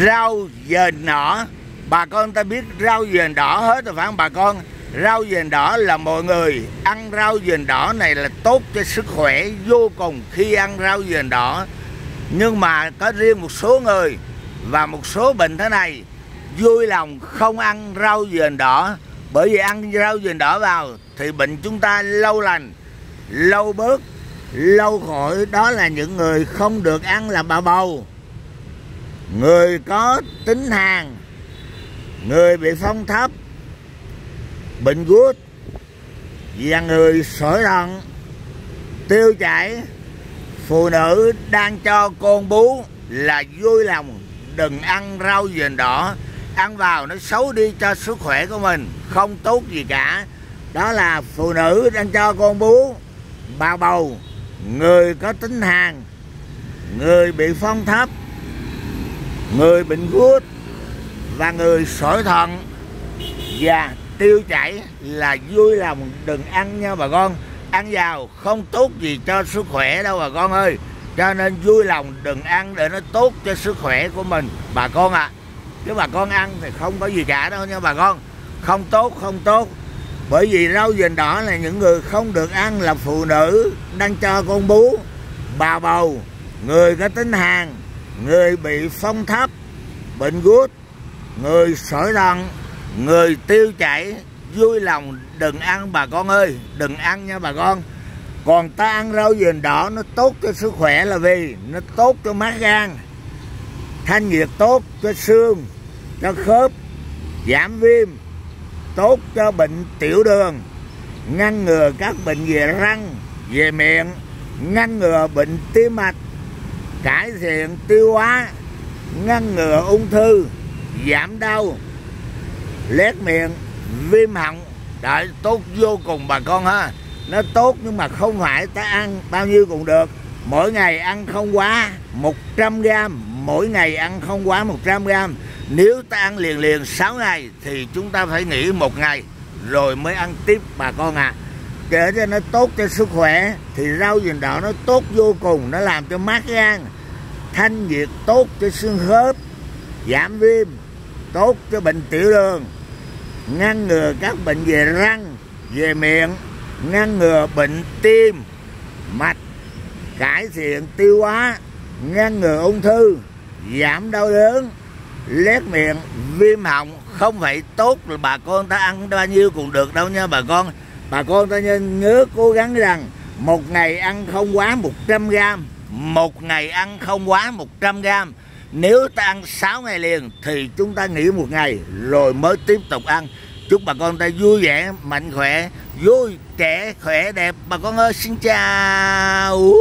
rau dền đỏ. Bà con ta biết rau dền đỏ hết rồi phải không bà con? Rau dền đỏ là mọi người ăn rau dền đỏ này là tốt cho sức khỏe, vô cùng khi ăn rau dền đỏ. Nhưng mà có riêng một số người và một số bệnh thế này, vui lòng không ăn rau dền đỏ. Bởi vì ăn rau dền đỏ vào thì bệnh chúng ta lâu lành, lâu bớt, lâu khỏi. Đó là những người không được ăn là bà bầu người có tính hàng, người bị phong thấp, bệnh gút và người sỏi thận tiêu chảy, phụ nữ đang cho con bú là vui lòng, đừng ăn rau dền đỏ, ăn vào nó xấu đi cho sức khỏe của mình, không tốt gì cả. Đó là phụ nữ đang cho con bú bà bầu, người có tính hàng, người bị phong thấp người bệnh gút và người sỏi thận và tiêu chảy là vui lòng đừng ăn nha bà con. Ăn vào không tốt gì cho sức khỏe đâu bà con ơi. Cho nên vui lòng đừng ăn để nó tốt cho sức khỏe của mình. Bà con ạ à. chứ bà con ăn thì không có gì cả đâu nha bà con. Không tốt không tốt. Bởi vì rau dền đỏ là những người không được ăn là phụ nữ đang cho con bú, bà bầu, người có tính hàng người bị phong thấp, bệnh gút, người sỏi thận người tiêu chảy, vui lòng, đừng ăn bà con ơi, đừng ăn nha bà con. Còn ta ăn rau dền đỏ, nó tốt cho sức khỏe là vì nó tốt cho mát gan, thanh nhiệt tốt cho xương, cho khớp, giảm viêm, tốt cho bệnh tiểu đường. Ngăn ngừa các bệnh về răng, về miệng, ngăn ngừa bệnh tim mạch cải thiện tiêu hóa, ngăn ngừa ung thư, giảm đau. Lét miệng, viêm họng, đợi tốt vô cùng bà con ha. Nó tốt nhưng mà không phải ta ăn bao nhiêu cũng được. Mỗi ngày ăn không quá 100 gram, mỗi ngày ăn không quá 100 gram. Nếu ta ăn liền liền 6 ngày thì chúng ta phải nghỉ một ngày rồi mới ăn tiếp bà con ạ. à để cho nó tốt cho sức khỏe, thì rau dền đỏ nó tốt vô cùng, nó làm cho mát gan thanh nhiệt tốt cho xương khớp, giảm viêm, tốt cho bệnh tiểu đường. Ngăn ngừa các bệnh về răng, về miệng, ngăn ngừa bệnh tim, mạch, cải thiện tiêu hóa, ngăn ngừa ung thư, giảm đau đớn. Lét miệng, viêm họng không phải tốt là bà con ta ăn bao nhiêu cũng được đâu nha bà con bà con ta nên nhớ cố gắng rằng một ngày ăn không quá 100 gram, một ngày ăn không quá 100 gram. Nếu ta ăn 6 ngày liền thì chúng ta nghỉ một ngày rồi mới tiếp tục ăn. Chúc bà con ta vui vẻ, mạnh khỏe, vui, trẻ, khỏe, đẹp. Bà con ơi, xin chào!